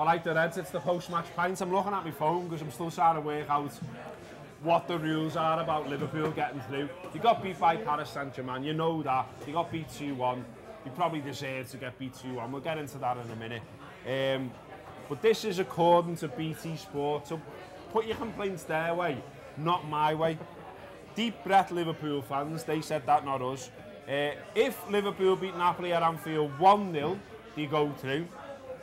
All right, the Reds, it's the post-match pints. I'm looking at my phone because I'm still trying to work out what the rules are about Liverpool getting through. You got beat by Paris Saint-Germain, you know that. You got beat 2-1. You probably deserve to get beat 2-1. We'll get into that in a minute. Um, but this is according to BT Sport. So put your complaints their way, not my way. Deep breath Liverpool fans, they said that, not us. Uh, if Liverpool beat Napoli at Anfield 1-0, they go through.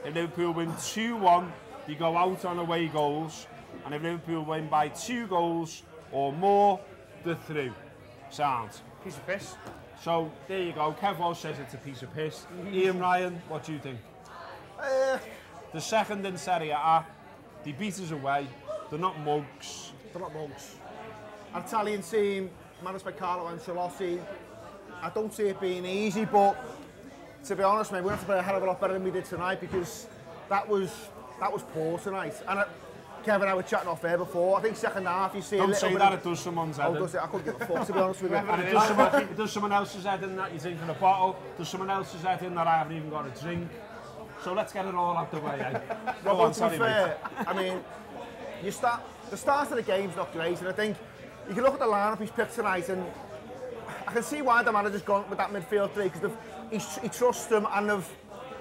If Liverpool win 2-1, they go out on away goals. And if Liverpool win by two goals or more, they're through. Sounds. Piece of piss. So there you go. Kev Walsh says it's a piece of piss. Ian Ryan, what do you think? Uh, The second in Serie A, they beat us away. They're not mugs. they're not mugs. An Italian team, managed by Carlo Ancelotti. I don't see it being easy, but to be honest, mate, we have to play a hell of a lot better than we did tonight because that was that was poor tonight. And uh, Kevin and I were chatting off there before. I think second half you see a Don't little say bit that, of- it does someone's Oh, head in. does it? I couldn't give a fuck to be honest with you. And it does, someone, it does someone else's head in that you're drinking a bottle. Does someone else's head in that I haven't even got a drink. So let's get it all out the way, eh? Go Well, on, to sorry, be mate. fair, I mean, you start the start of the game's not great, and I think you can look at the lineup he's picked tonight, and I can see why the manager's gone with that midfield three because he trusts them and they've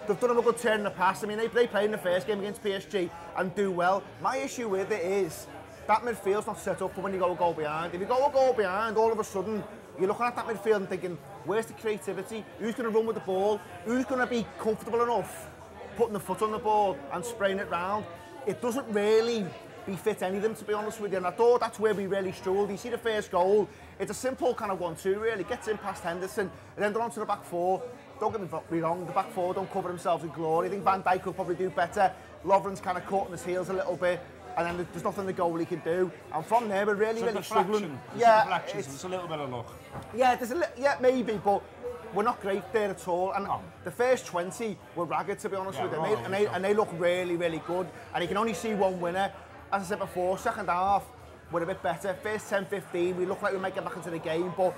they've done him a good turn in the past. I mean, they, they played in the first game against PSG and do well. My issue with it is that midfield's not set up for when you go a goal behind. If you go a goal behind, all of a sudden you're looking at that midfield and thinking, where's the creativity? Who's going to run with the ball? Who's going to be comfortable enough putting the foot on the ball and spraying it round? It doesn't really befit any of them, to be honest with you. And I thought that's where we really struggled. You see the first goal, it's a simple kind of one-two, really. Gets in past Henderson, and then they're onto the back four. Don't get me wrong, the back four don't cover themselves in glory. I think Van Dijk will probably do better. Lovren's kind of caught on his heels a little bit. And then there's nothing the goalie can do. And from there, we're really, It's really struggling. It's yeah, a deflection. it's- It's a little bit of luck. yeah, there's a li- yeah, maybe, but we're not great there at all. And the first 20 were ragged, to be honest Yeah, with you. And and, over they, the and they look really, really good. And you can only see one winner. As I said before, second half, we're a bit better. First 10 15, we look like we might get back into the game. But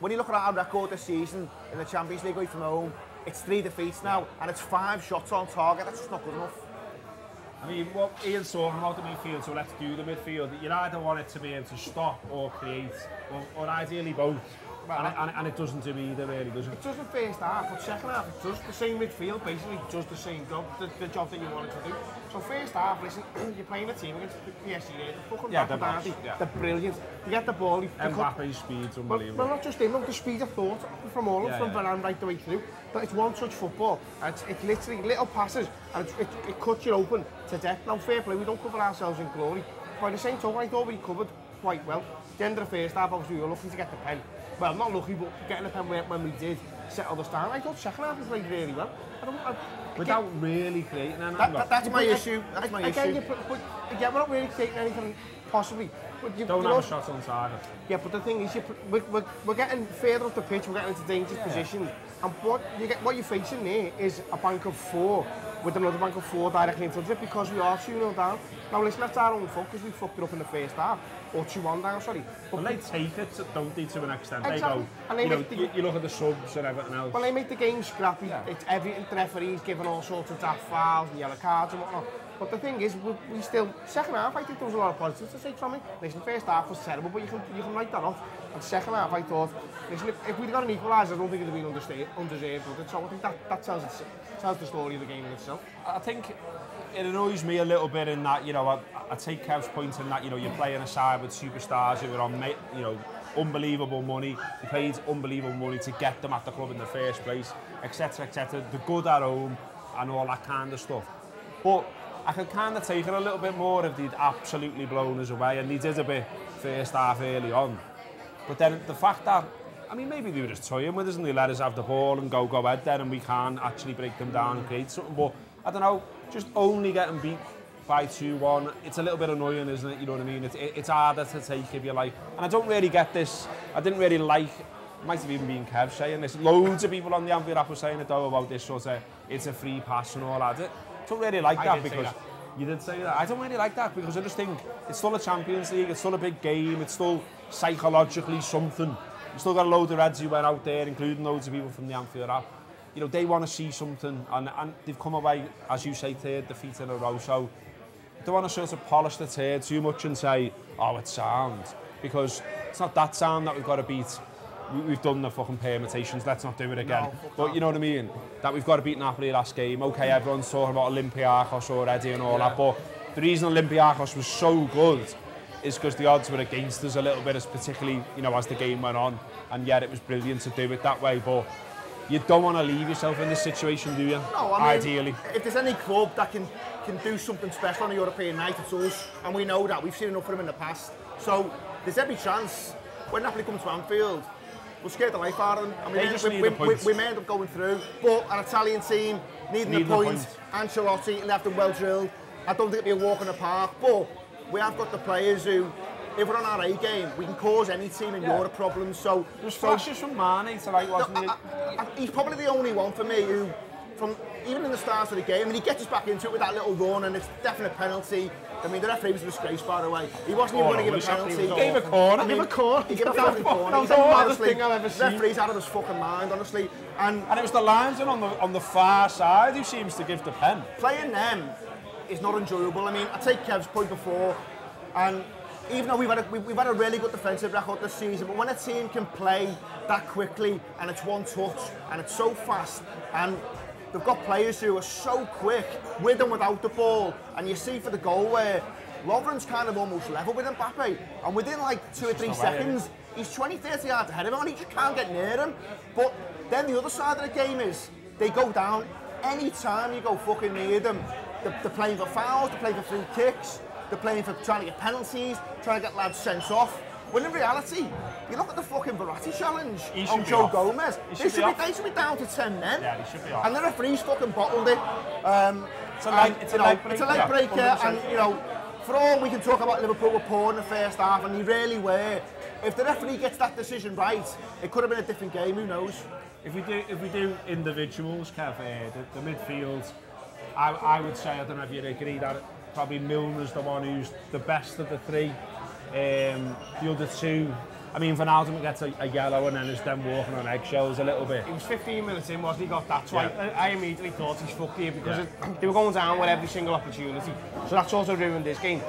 when you look at our record this season in the Champions League away from home, it's three defeats now, and it's five shots on target. That's just not good enough. I mean, what Ian's talking about the midfield, so let's do the midfield. You either want it to be able to stop or create, or, or ideally both. And it, and, it, and it doesn't do me either, really, does it? It doesn't first half, but second half it does the same midfield, basically does the same job, the, the job that you wanted to do. So first half, listen, you're playing a team against PSG, they're fucking Yeah, they're aren't they? boss, yeah. They're brilliant. You get the ball, you, you cut- Mbappe's speed's unbelievable. well, not just him, the speed of thought from all of Yeah, from yeah. Varane right the way through. But it's one-touch football, and it's, it's literally little passes, and it, it, it cuts you open to death. Now, fair play, we don't cover ourselves in glory. By the same token, I thought we covered quite well. At the end of the first half, obviously, we were looking to get the pen. Well, I'm not lucky, but getting the pen when, when we did settle the stand. I thought second half we played really well. I don't, I, Without really creating anything. That, that, that's my but- issue. That's my again, issue. You, put- but, yeah, we're not really creating anything, possibly. But you, Don't you have know, a shot on target. yeah, but the thing is, you, we're, we're, we're getting further up the pitch, we're getting into dangerous positions, and what you get, what you're facing there is a bank of four with another bank of four directly in front of it because we are 2 0 down. Now, listen, that's our own fault because we fucked it up in the first half, or 2 1 down, sorry. But Well, they take it, don't they, to an extent. Exactly. They And go, they you know, make the- you, you look at the subs and everything else. Well, they make the game scrappy. Yeah. It's. The referees giving all sorts of daft fouls and yellow cards and whatnot. But the thing is, we, we still second half. I think there was a lot of positives to take from it. Listen, first half was terrible, but you can you can write that off. And second half, I thought, listen, if, if we'd got an equaliser, I don't think it'd have been undeserved. it? So I think that that tells it, tells the story of the game in itself. I think it annoys me a little bit in that, you know, I, I take Kev's point in that, you know, you're playing a side with superstars who are on, you know, unbelievable money. You paid unbelievable money to get them at the club in the first place, etc., etc. The good at home and all that kind of stuff. But I can kind of take it a little bit more if they'd absolutely blown us away, and they did a bit first half early on. But then the fact that, I mean, maybe they were just toying with us and they let us have the ball and go, go ahead then, and we can't actually break them down and create something. But I don't know, just only getting beat by 2-1, it's a little bit annoying, isn't it? You know what I mean? It's, it, it's harder to take if you like. And I don't really get this, I didn't really like, might have even been Kev saying this, loads of people on the Anfield Wrap were saying it though about this sort of, it's a free pass and all that. I don't really like I that because... that. You did say that. I don't really like that because I just think it's still a Champions League, it's still a big game, it's still psychologically something. You've still got a load of Reds who went out there, including loads of people from the Anfield Wrap. You know, they want to see something, and, and they've come away, as you say, third defeat in a row. So I don't want to sort of polish the turd too much and say, oh, it's sound, because it's not that sound that we've got to beat. We, we've done the fucking permutations, let's not do it again. No, but you know what I mean? That we've got to beat Napoli last game. Okay, everyone's talking about Olympiacos already and all that, but the reason Olympiacos was so good is because the odds were against us a little bit, as particularly, you know, as the game went on. And yet it was brilliant to do it that way, but you don't want to leave yourself in this situation, do you? No, I mean, Ideally. if there's any club that can can do something special on a European night, it's us, and we know that. We've seen enough of them in the past. So there's every chance when Napoli come to Anfield, we'll scare the life out of them. I mean, They we, just we, need we, a we, point. we may end up going through, but an Italian team needing, Needing a a point, point. Ancelotti left them well drilled. I don't think it'll be a walk in the park, but we have got the players who, if we're on our A game, we can cause any team in Yeah. Europe problems. So, There was so flashes from Mane tonight, wasn't no, it? I- I- he's probably the only one for me who, from even in the start of the game, and he gets us back into it with that little run, and it's definitely a penalty. I mean, the referee was a disgrace, by the way. He wasn't even Oh, going to give a penalty. He Gave a corner. I mean, Give a corner. He gave a corner. that was the maddest thing I've ever seen. Referee's out of his fucking mind, honestly. And And it was the linesman on the on the far side who seems to give the pen. playing them is not enjoyable. I mean, I take Kev's point before, and even though we've had a, we- we've had a really good defensive record this season, but when a team can play that quickly and it's one touch and it's so fast and they've got players who are so quick with and without the ball, and you see for the goal where Lovren's kind of almost level with Mbappe, and within like two or three not right, seconds, he's 20, 30 yards ahead of him, and he just can't get near him. But then the other side of the game is they go down any time you go fucking near them. They're, they're playing for fouls, they're playing for free kicks, they're playing for trying to get penalties, trying to get lads sent off. When in reality, you look at the fucking Verratti challenge He on Joe off. Gomez. He They should should, be be, they should be down to 10 men. Yeah, he should be off. And the referee's fucking bottled it. Um, It's a leg- and, it's a know, leg It's a breaker. leg breaker, Yeah, and you know, for all we can talk about Liverpool were poor in the first half, and they really were. If the referee gets that decision right, it could have been a different game. Who knows? If we do if we do individuals, Kev, uh, the, the midfield, I, I would say I don't know if you'd agree that probably Milner's the one who's the best of the three. Um, the other two, I mean, Wijnaldum gets a, a yellow and then is then walking on eggshells a little bit. He was 15 minutes in, wasn't he? Got that. So I, Yeah. I immediately thought he's fucked here because Yeah. it, they were going down with every single opportunity. So that's also ruined this game.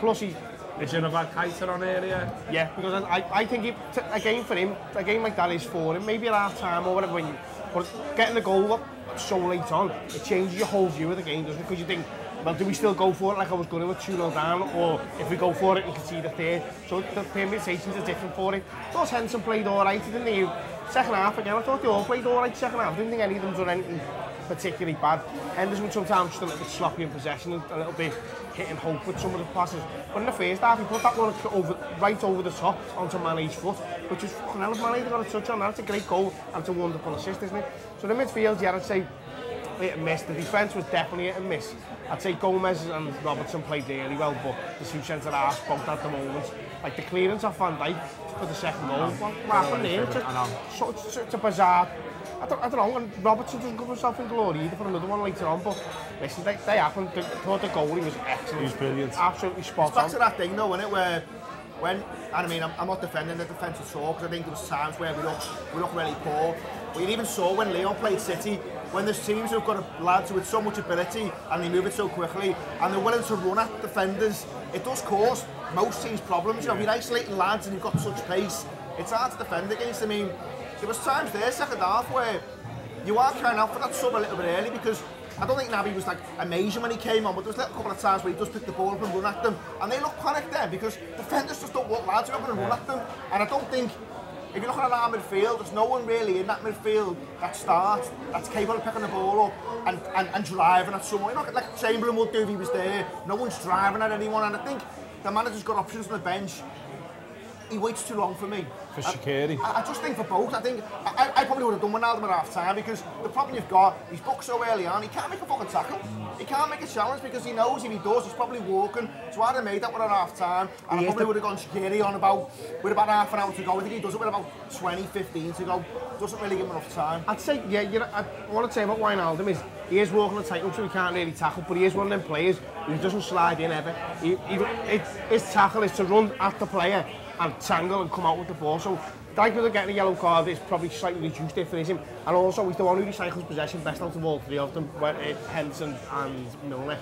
Plus, he, Did you have had on earlier? yeah, because I, I think he, t- a game for him, a game like that is for him. Maybe at half time or whatever. When you, but getting the goal up so late on, it changes your whole view of the game, doesn't it? Because you think, well, do we still go for it like I was going with 2 0 down, or if we go for it and concede a third? So the permutations are different for it. I thought Henderson played all right, didn't he? Second half again, I thought they all played all right second half. I didn't think any of them done anything particularly bad. Henderson sometimes just a little bit sloppy in possession, a little bit hitting hope with some of the passes. But in the first half, he put that one over, right over the top onto Mane's foot, which is fucking hell if Mane got a touch on that. It's a great goal and it's a wonderful assist, isn't it? So the midfield, yeah, I'd say hit and miss. The defence was definitely hit and miss. I'd say Gomez and Robertson played really well, but the two centre-halves both at the moment. Like the clearance off Van Dijk for the second goal, what happened there? It's a, so, it's, it's a bizarre... I don't, I don't know, and Robertson doesn't cover himself in glory either for another one later on, but listen, they, they happened. The, thought the goal, he was excellent. He's brilliant. Absolutely spot it's on. It's back to that thing though, isn't it, where when, and I mean, I'm, I'm not defending the defence at all, because I think there was times where we looked, we looked really poor. We even saw when Leon played City, when there's teams who've got lads with so much ability and they move it so quickly and they're willing to run at defenders, it does cause most teams problems. You know, you're isolating lads and you've got such pace, it's hard to defend against. I mean, there was times there, second half, where you are crying out for that sub a little bit early because I don't think Naby was like amazing when he came on, but there was a couple of times where he does pick the ball up and run at them, and they look panicked there because defenders just don't want lads who are going to run at them. And I don't think if you look at our midfield, there's no one really in that midfield that starts, that's capable of picking the ball up and, and, and driving at someone. You know, like Chamberlain would do if he was there. No one's driving at anyone, and I think the manager's got options on the bench. He waits too long for me. For I- Shaqiri. I, I just think for both. I think I, I probably would have done Ronaldo at half time because the problem you've got, he's booked so early on, he can't make a fucking tackle. He can't make a challenge because he knows if he does, he's probably walking. So I'd have made that one at half time, and I He is probably the- would have gone Shaqiri on about with about half an hour to go. I think he does it with about 20, 15 to go. Doesn't really give him enough time. I'd say, yeah, you know, I, want I'd say about Wijnaldum is he is walking the tightrope, so he can't really tackle, but he is one of them players who doesn't slide in ever. He, he, it, his tackle is to run at the player and tangle and come out with the ball. So Dykeman getting a yellow card is probably slightly reduced it for him. And also he's the one who recycles possession best out of all three of them, uh, Henson and Milner.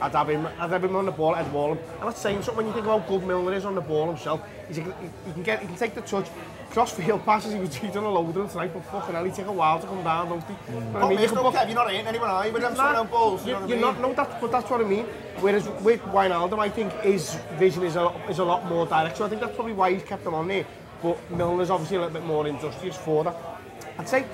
I dab him, I him on the ball, head wall him. And that's saying something when you think about good Milner is on the ball himself. He's, he, he, can get, he can take the touch, cross field passes, he was cheating a load of them tonight, but fucking hell, he take a while to come down, don't he? Mm. You know what oh, I mean? Mate, you Kev, you're not hitting anyone high, but I'm of balls, you know what you're I mean? not, no, that's, but that's what I mean. Whereas with Wijnaldum, I think his vision is a, is a lot more direct, so I think that's probably why he's kept him on there. But Milner's obviously a little bit more industrious for that. I'd say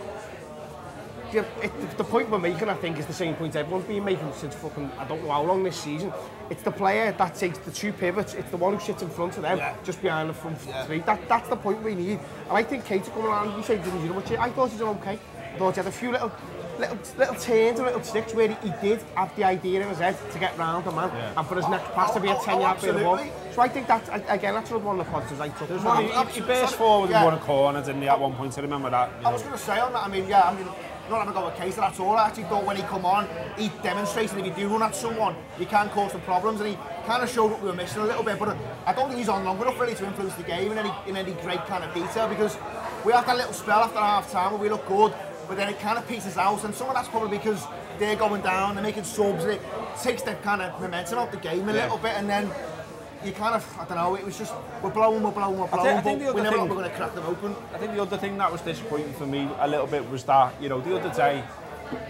it, the point we're making, I think, is the same point everyone's been making since fucking, I don't know how long this season. It's the player that takes the two pivots, it's the one who sits in front of them, Yeah. just behind the front Yeah. three. That, that's the point we need. And I think Keita's coming around, you say didn't do much, I thought he did okay. I thought he had a few little little, little turns and little sticks where he, he did have the idea in his head to get round a man Yeah. and for his next pass to be a Oh, oh, 10 yard bit of ball. So I think that, again, that's one of the positives I took. There's one, he, he burst forward Yeah. and won a corner, didn't he, at one point? I remember that. I know. was going to say on that, I mean, yeah, I mean, not having got a case at all. I actually thought when he come on, he demonstrated if you do run at someone, you can cause some problems, and he kind of showed what we were missing a little bit. But I don't think he's on long enough really to influence the game in any in any great kind of detail because we had that little spell after half time where we look good, but then it kind of peters out, and some of that's probably because they're going down, they're making subs, and it takes the kind of momentum out the game a Yeah. little bit, and then. You kind of, I don't know, it was just, we're blowing, we're blowing, we're thi- I blowing, think the but we other never thing- were going to crack them open. I think the other thing that was disappointing for me a little bit was that, you know, the other day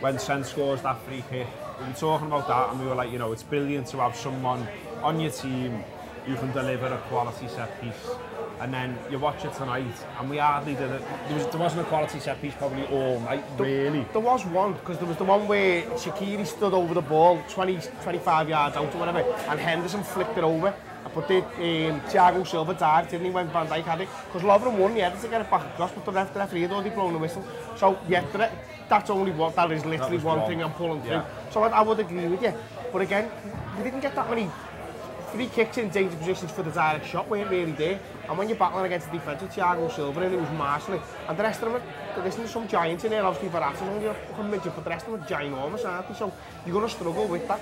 when Sen scores that free kick, we were talking about that and we were like, you know, it's brilliant to have someone on your team who can deliver a quality set piece. And then you watch it tonight and we hardly did it. There, was, there wasn't a quality set piece probably all night, really. There was one, because there was the one where Shaqiri stood over the ball 20, 25 yards out or whatever, and Henderson flicked it over. a put it um, Thiago Silva tired, didn't he, when Van Dijk had it? Because Lovren won, he had to get it back across, but the ref, the referee had already blown the whistle. So, yeah, that, that's only what, that is literally that one wrong. thing I'm pulling yeah. through. So I, I would agree with you. But again, we didn't get that many three kicks in danger positions for the direct shot weren't really there. And when you're battling against the defence, with Thiago Silva and it was massively. And the rest of them, are, some giants in there, obviously Verratti, and you're fucking midget, but the rest of them are ginormous, aren't they? So you're going to struggle with that.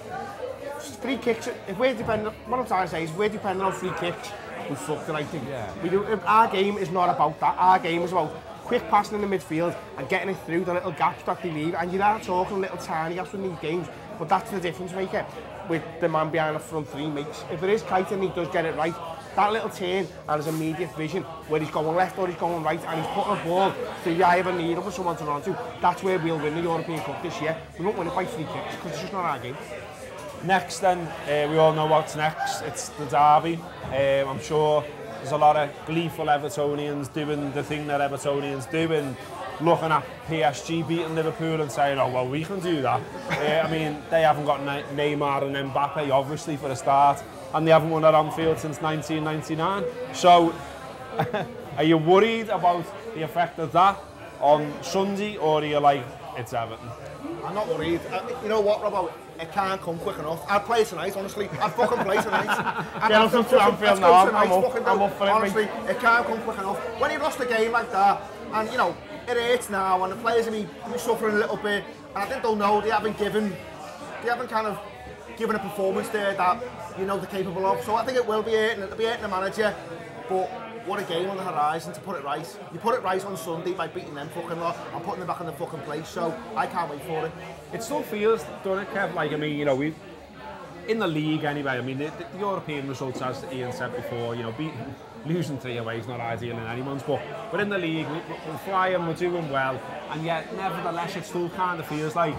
Three kicks, if we're dependent, what I'm trying to say is we're dependent on free kicks, we fucked it, I think. Yeah. We do, our game is not about that. Our game is about quick passing in the midfield and getting it through the little gaps that they need. And you are talking little tiny gaps in these games, but that's the difference maker with the man behind the front three makes. If it is Kite and he does get it right, that little turn and his immediate vision, where he's going left or he's going right, and he's putting a ball through the eye of a needle for someone to run to, that's where we'll win the European Cup this year. We won't win it by three kicks, because it's just not our game. Next then, uh, we all know what's next. It's the derby. Um, I'm sure there's a lot of gleeful Evertonians doing the thing that Evertonians do, and looking at PSG beating Liverpool and saying, oh, well, we can do that. uh, I mean, they haven't got Ne- Neymar and Mbappe, obviously, for a start, and they haven't won at Anfield since 1999. So, are you worried about the effect of that on Sunday, or are you like, it's Everton? I'm not worried. Uh, you know what, Robbo? It can't come quick enough. I'd play tonight, honestly. I'd fucking play tonight. I'd Get have us to up to fucking- Anfield let's go now, tonight, I'm up- I'm up for it, Honestly, it can't come quick enough. When you've lost a game like that, and you know, it hurts now, and the players are be, suffering a little bit, and I think they'll know they haven't given, they haven't kind of given a performance there that you know they're capable of. So I think it will be hurting, it'll be hurting the manager, but what a game on the horizon to put it right. You put it right on Sunday by beating them fucking lot and putting them back in the fucking place. So I can't wait for it. It still feels, doesn't it, Kev? Like, I mean, you know, we in the league anyway. I mean, the, the European results, as Ian said before, you know, beat, losing three away is not ideal in anyone's book. But in the league, we, we're flying, we're doing well, and yet, nevertheless, it still kind of feels like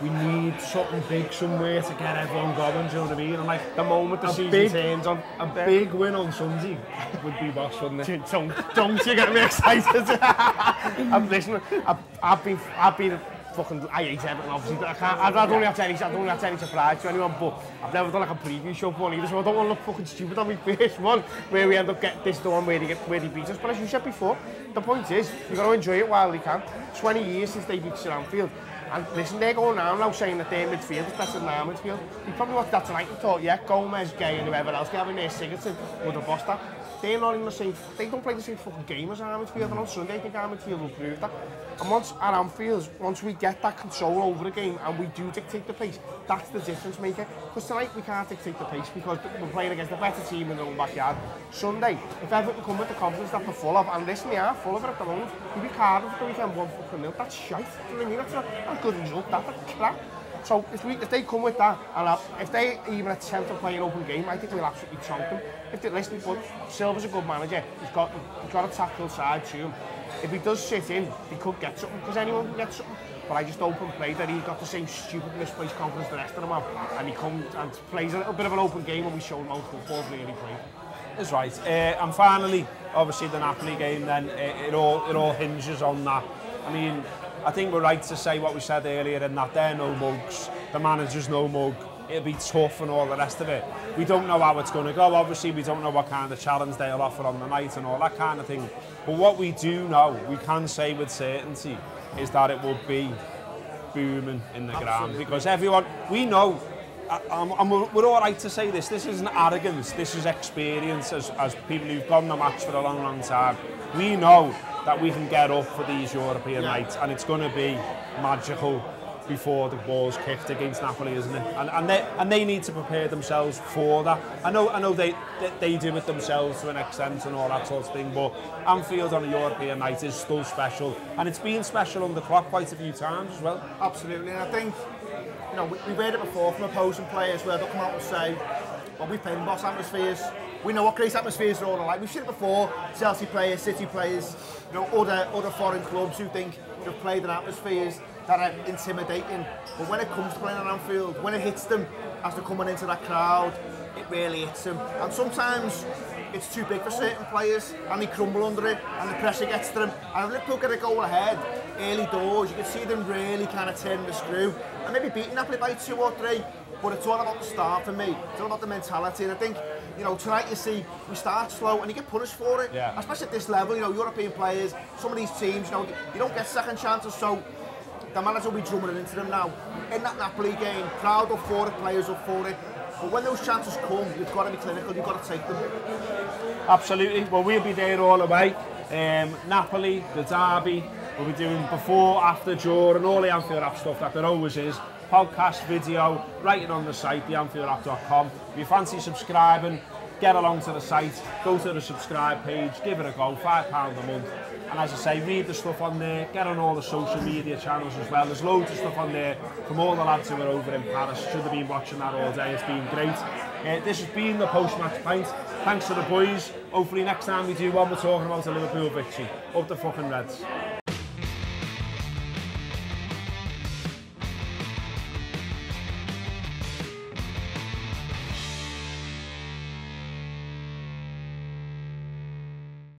we need something big somewhere to get everyone going. Do you know what I mean? And like The moment the a season big, turns on, a big win on Sunday would be boss, wouldn't it? don't, don't you get me excited. I'm listening. I've, I've been, I've been fucking, I hate Everton obviously, I can't, I'd, I'd only had any, I'd only had any surprise to anyone, but I've never done like a preview show for one either, so I don't want to look fucking stupid on my first one, where we end up getting this the one where they, get, where they beat us, but as you said before, the point is, you've got to enjoy it while you can. 20 years since they beat Sir Anfield, and listen, they're going now now saying that their midfield is better than our midfield. You probably watched that tonight and thought, yeah, Gomez, Gay and whoever else, they having their Sigurdsson would have bossed that. They're not in the same, they don't play the same fucking game as our midfield, and on Sunday I think our midfield will prove that. And once at Anfield, once we get that control over the game and we do dictate the pace, That's the difference maker. Because tonight we can't dictate the pace because we're playing against a better team in their own backyard. Sunday, if Everton come with the confidence that they're full of, and listen, they are full of it at the moment, we beat Cardiff at the weekend one fucking nil. That's shite. Do you know what I mean? That's not a good result. That's crap. So if, we, if they come with that, and if they even attempt to play an open game, I think we'll absolutely chomp them. If they listen, but Silva's a good manager. He's got, he's got a tackle side to him. If he does sit in, he could get something, because anyone can get something. But I just open play that he got the same stupid misplaced confidence the rest of them have. And he comes and plays a little bit of an open game and we show him how football really played. is right. Uh, and finally, obviously the Napoli game then, it, it, all, it all hinges on that. I mean, I think we're right to say what we said earlier in that they're no mugs, the manager's no mug, it'll be tough and all the rest of it. We don't know how it's going to go. Obviously, we don't know what kind of challenge they'll offer on the night and all that kind of thing. But what we do know, we can say with certainty, is that it will be booming in the Absolutely. ground because everyone, we know and we're all right to say this, this isn't arrogance, this is experience as, as people who've gone the match for a long, long time. We know that we can get up for these European yeah. nights and it's going to be magical before the ball's kicked against Napoli, isn't it? And, and, they, and they need to prepare themselves for that. I know, I know they, they, they do it themselves to an extent and all that sort of thing, but Anfield on a European night is still special. And it's been special on the clock quite a few times as well. Absolutely, and I think, you know, we, we've heard it before from opposing players where they'll come out and say, well, we've played in boss atmospheres, we know what great atmospheres are all like. We've seen it before, Chelsea players, City players, you know, other, other foreign clubs who think they've played in atmospheres that are intimidating. But when it comes to playing on Anfield, when it hits them as they're coming into that crowd, it really hits them. And sometimes it's too big for certain players and they crumble under it and the pressure gets to them. And if Liverpool get a goal ahead, early doors, you can see them really kind of turn the screw and maybe beating Napoli by two or three. But it's all about the start for me. It's all about the mentality. And I think you know, tonight you see we start slow and you get punished for it. Yeah. Especially at this level, you know, European players, some of these teams, you know, you don't get second chances, so the manager will be drumming into them now. In that Napoli game, crowd up for it, players up for it. But when those chances come, you've got to be clinical, you've got to take them. Absolutely. Well, we'll be there all the way. Um, Napoli, the derby, we'll be doing before, after, during, all the Anfield Wrap stuff that there always is. podcast, video, writing on the site, theanfieldrap.com. If you fancy subscribing, get along to the site, go to the subscribe page, give it a go, £5 a month. And as I say, read the stuff on there, get on all the social media channels as well. There's loads of stuff on there from all the lads who are over in Paris. Should have been watching that all day, it's been great. Uh, this has been the post-match pint. Thanks to the boys. Hopefully next time we do one, we're talking about a Liverpool victory. Up the fucking Reds.